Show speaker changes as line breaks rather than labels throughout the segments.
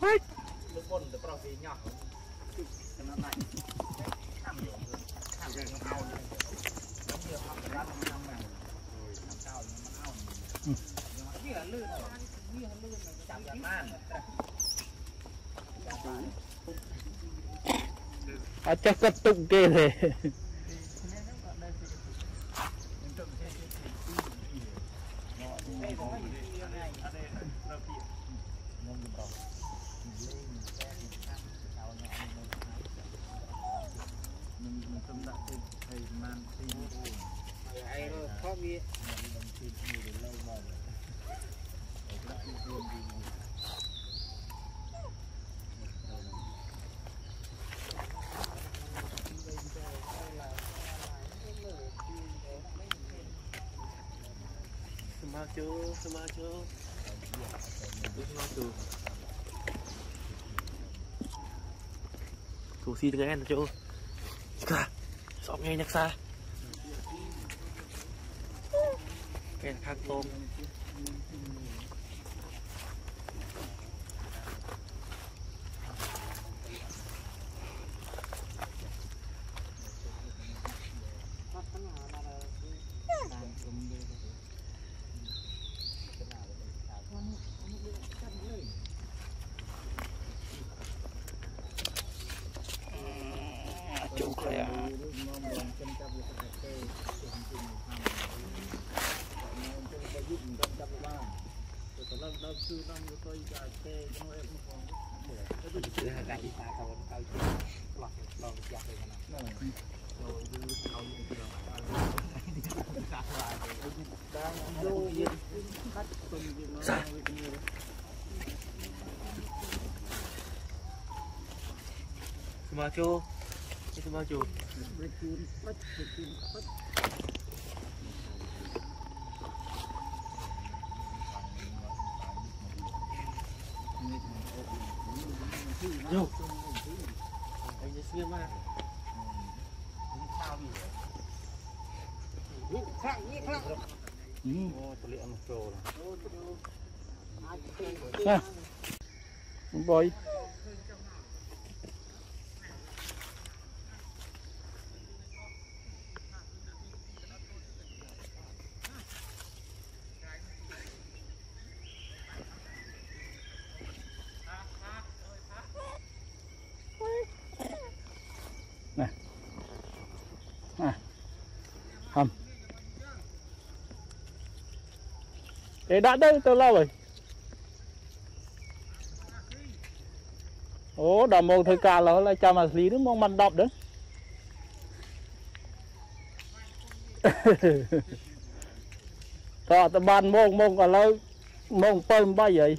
What?
ở chắc cất tụng kia thế
thầy man tin ai rồi khó biết mình đồng tin nhiều đến lâu rồi ở các tiêu tiền đi
Sama chú, sama chú. Sama chú. Thủ si tiếng Anh chú. ไงนักษาเป็นคักตม Semaju, semaju.
Cái anh ấy cầu lọt
lọt giặt rồi nè Semacu.
Semacu. Yo. Ừ.
Ô, tôi một trồ Để đã đây tôi lâu rồi. Ồ, đầm mông thời ca là lại cho mà lý nó mong mặt đọc đấy. Rồi, tao bàn mông mông còn lâu mông pơm bao vậy?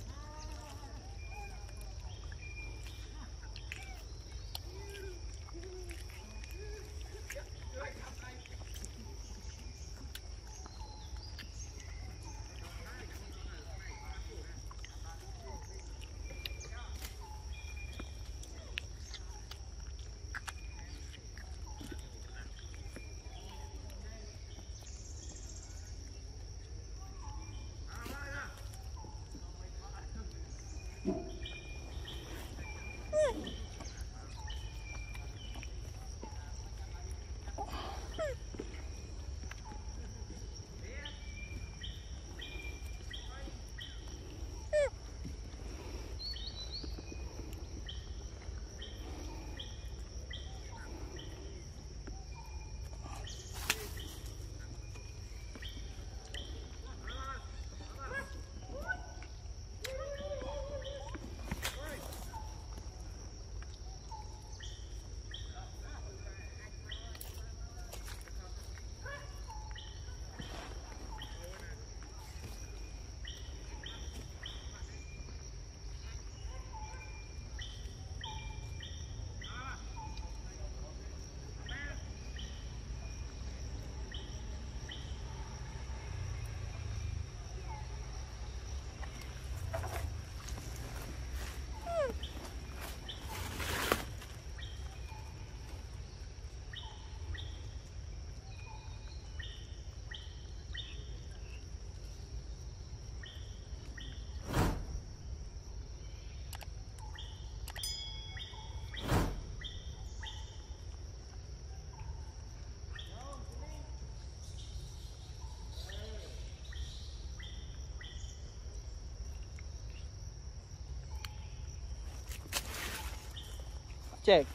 check.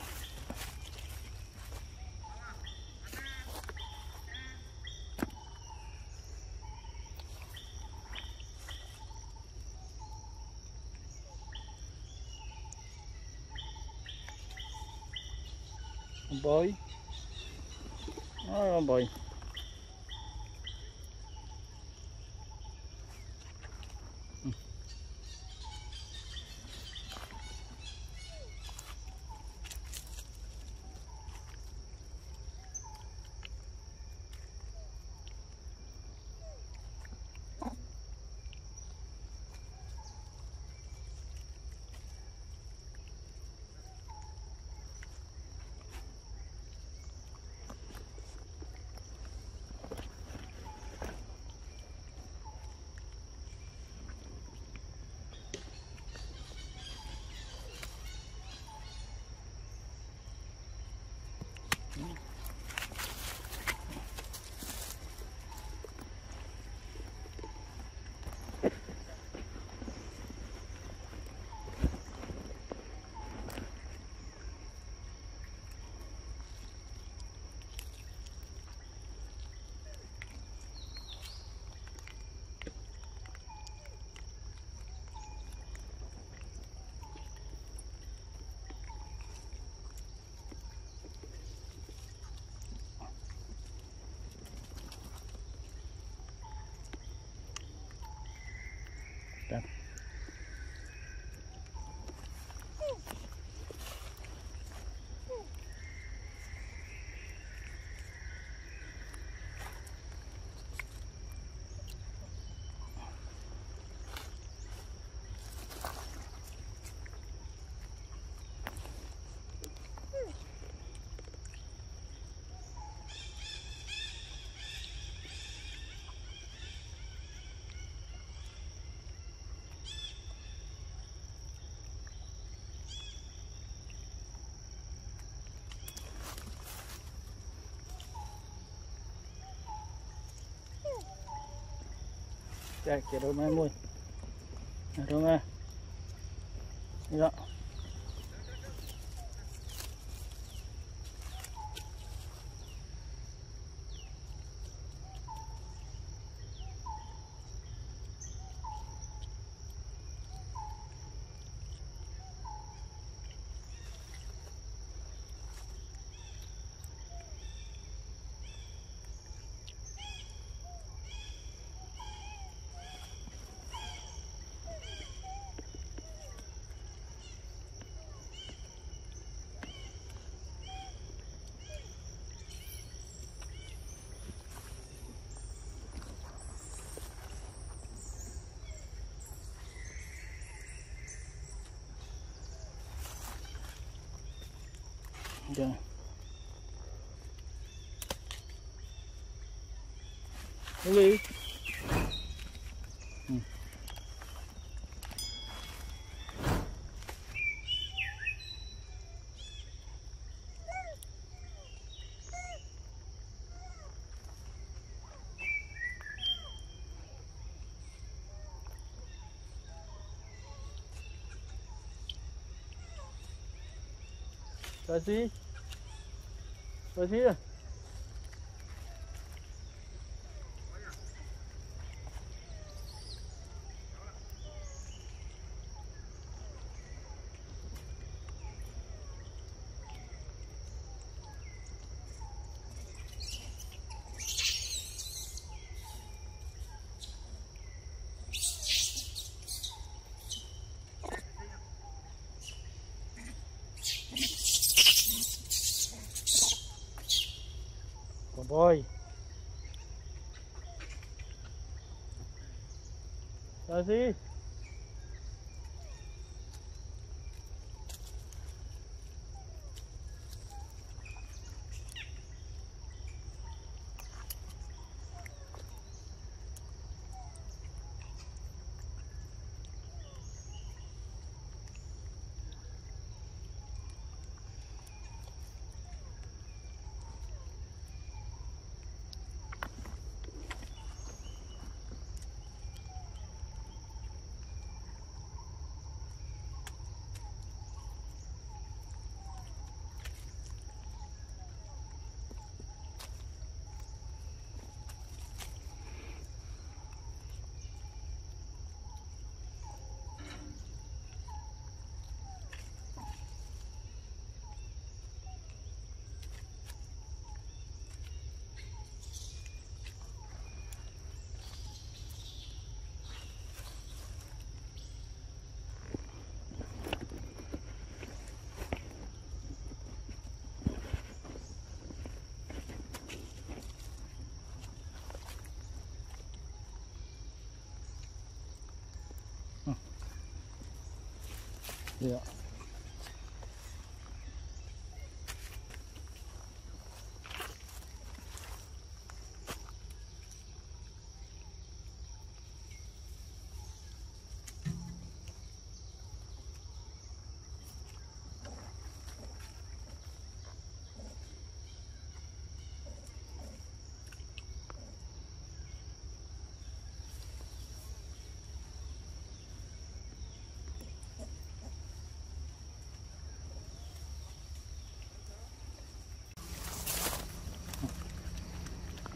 Boy oh boy 자, 이렇게 로마 물. 로마. 이거. Dạ Dạ Cái gì? Ừ. Cái gì? Cái gì? dói. Tá assim? Boy. Cái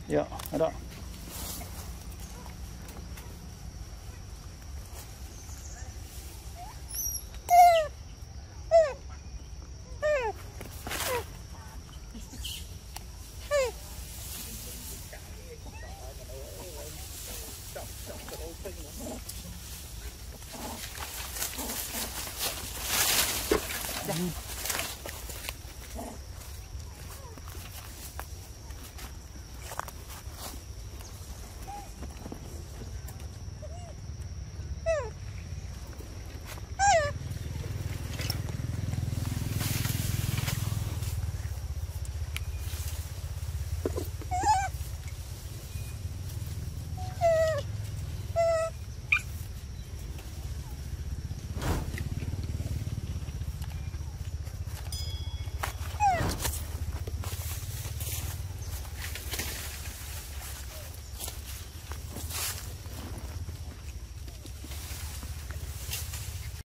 gì? Dạ. Dạ, đó.